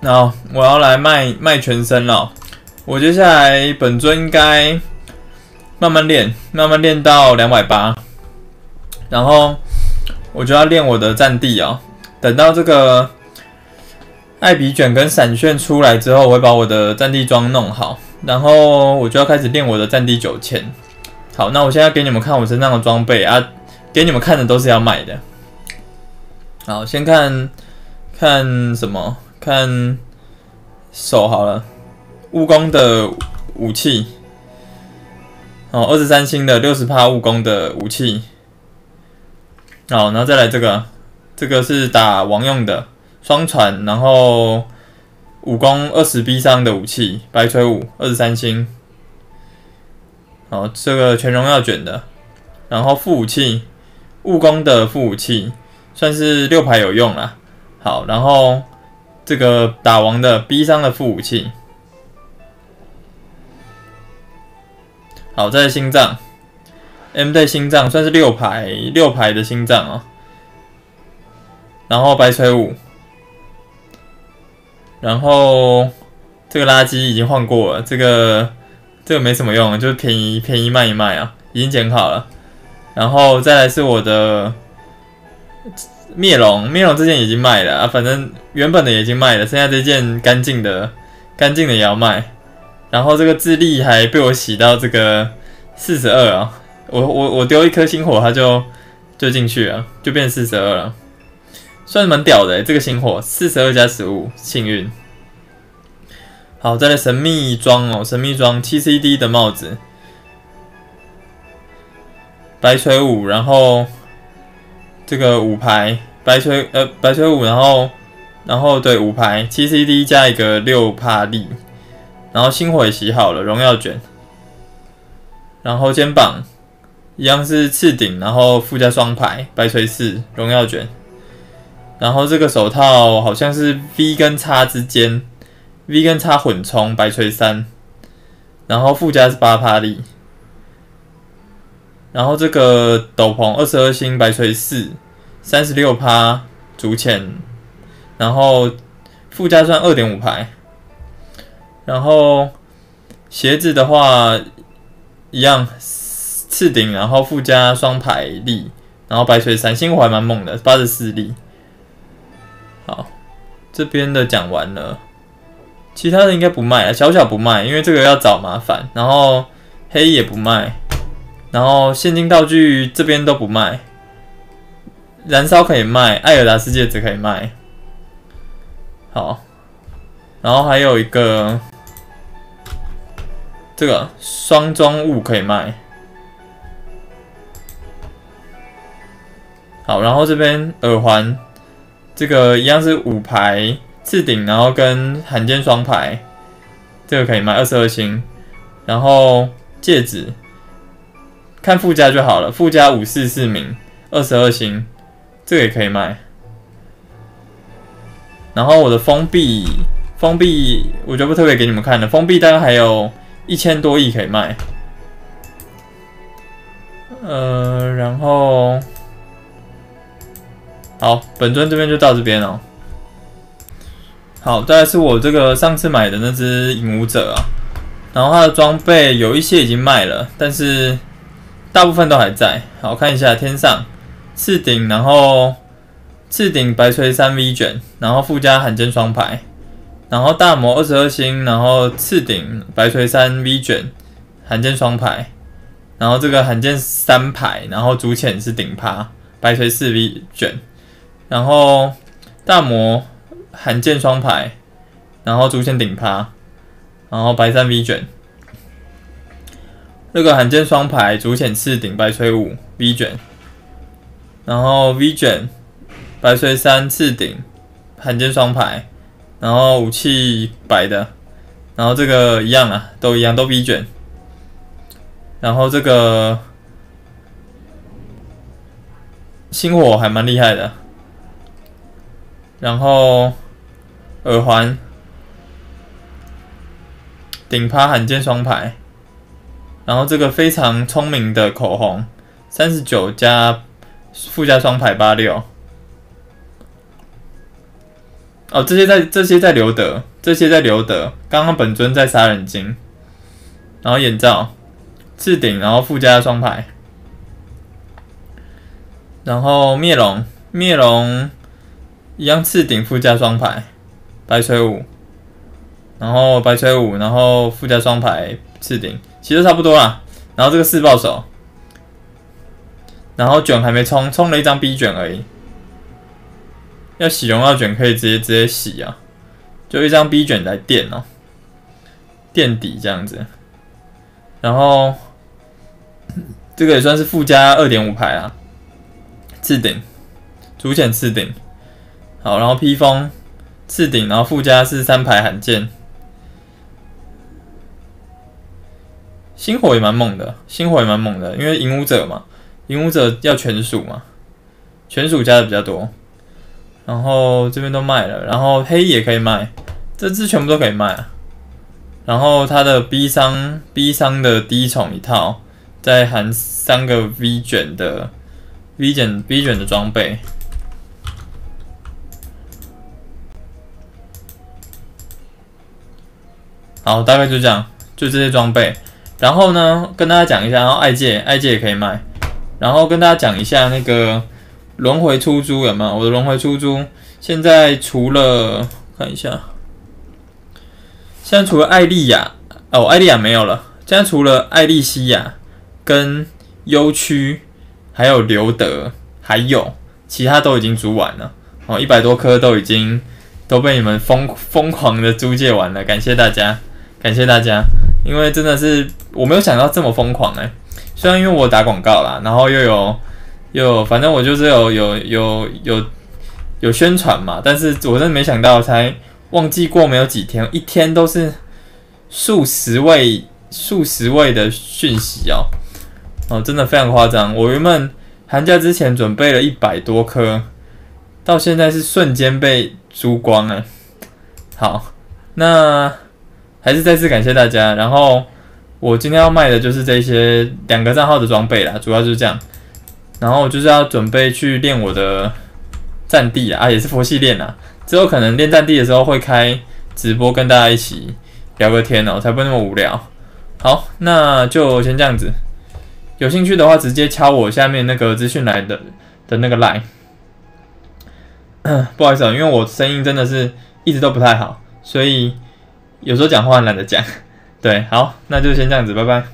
那我要来卖卖全身了。我接下来本尊应该慢慢练，慢慢练到两百八，然后我就要练我的战地啊。等到这个艾比卷跟闪炫出来之后，我会把我的战地装弄好，然后我就要开始练我的战地九千。好，那我现在给你们看我身上的装备啊，给你们看的都是要买的。好，先看看什么？看手好了，蜈蚣的武器。哦，二十三星的六十帕蜈蚣的武器。好，然后再来这个，这个是打王用的双传，然后武功二十 B 伤的武器，白锤五二十三星。好，这个全荣耀卷的，然后副武器，务工的副武器，算是六排有用了。好，然后这个打王的 B 伤的副武器，好，在心脏，M 在心脏算是六排六排的心脏啊。然后白锤五，然后这个垃圾已经换过了，这个。这个没什么用，就是便宜便宜卖一卖啊，已经捡好了。然后再来是我的灭龙，灭龙这件已经卖了啊，反正原本的已经卖了，剩下这件干净的，干净的也要卖。然后这个智力还被我洗到这个四十二啊，我我我丢一颗星火，它就就进去了，就变四十二了，算是蛮屌的这个星火，四十二加十五，幸运。好，再来神秘装哦，神秘装七 CD 的帽子，白锤五，然后这个五排白锤呃白锤五，然后然后对五排七 CD 加一个六帕力，然后星火也洗好了，荣耀卷，然后肩膀一样是次顶，然后附加双排白锤四荣耀卷，然后这个手套好像是 V 跟叉之间。V 跟叉混冲白锤三，然后附加是八帕力，然后这个斗篷二十二星白锤四，三十六趴足浅，然后附加算二点五排，然后鞋子的话一样次顶，然后附加双排力，然后白锤三星我还蛮猛的八十四力，好，这边的讲完了。其他的应该不卖啊，小小不卖，因为这个要找麻烦。然后黑也不卖，然后现金道具这边都不卖。燃烧可以卖，艾尔达世界只可以卖。好，然后还有一个这个双装物可以卖。好，然后这边耳环，这个一样是五排。次顶，然后跟罕见双排，这个可以卖二十二星。然后戒指，看附加就好了，附加五四四名，二十二星，这个也可以卖。然后我的封闭，封闭我就不特别给你们看了，封闭大概还有一千多亿可以卖。呃，然后好，本尊这边就到这边哦。好，再来是我这个上次买的那只影武者啊，然后它的装备有一些已经卖了，但是大部分都还在。好，看一下天上次顶，然后次顶白锤三 V 卷，然后附加罕见双排，然后大魔二十二星，然后次顶白锤三 V 卷，罕见双排，然后这个罕见三排，然后主潜是顶趴白锤四 V 卷，然后大魔。罕见双排，然后主线顶趴，然后白三 V 卷，这个罕见双排主显次顶白锤五 V 卷，然后 V 卷白锤三次顶罕见双排，然后武器白的，然后这个一样啊，都一样都 V 卷，然后这个星火还蛮厉害的，然后。耳环，顶趴罕见双排，然后这个非常聪明的口红，三十九加附加双排八六，哦，这些在这些在留德，这些在留德。刚刚本尊在杀人精，然后眼罩、置顶，然后附加双排，然后灭龙，灭龙一样次顶附加双排，白水舞，然后白水舞，然后附加双排次顶，其实差不多啦。然后这个四爆手，然后卷还没冲，冲了一张 B 卷而已。要洗荣耀卷可以直接直接洗啊，就一张 B 卷来垫哦，垫底这样子，然后 这个也算是附加二点五排啊，次顶，主显次顶，好，然后披风次顶，然后附加是三排罕见，星火也蛮猛的，星火也蛮猛的，因为影武者嘛，影武者要全属嘛，全属加的比较多。然后这边都卖了，然后黑也可以卖，这只全部都可以卖。然后它的 B 商 B 商的低宠一套，再含三个 V 卷的 V 卷 V 卷的装备。好，大概就这样，就这些装备。然后呢，跟大家讲一下，然后爱戒爱戒也可以卖。然后跟大家讲一下那个。轮回出租有没有？我的轮回出租现在除了看一下，现在除了艾丽亚哦，艾丽亚没有了。现在除了艾丽西亚跟优区，还有刘德，还有其他都已经租完了哦，一百多颗都已经都被你们疯疯狂的租借完了，感谢大家，感谢大家，因为真的是我没有想到这么疯狂哎，虽然因为我打广告啦，然后又有。有，反正我就是有有有有有宣传嘛，但是我真的没想到，才忘记过没有几天，一天都是数十位、数十位的讯息哦，哦，真的非常夸张。我原本寒假之前准备了一百多颗，到现在是瞬间被输光了。好，那还是再次感谢大家。然后我今天要卖的就是这些两个账号的装备啦，主要就是这样。然后就是要准备去练我的战地啊，也是佛系练啊。之后可能练战地的时候会开直播跟大家一起聊个天哦，才不会那么无聊。好，那就先这样子。有兴趣的话，直接敲我下面那个资讯来的的那个 line。不好意思啊，因为我声音真的是一直都不太好，所以有时候讲话懒得讲。对，好，那就先这样子，拜拜。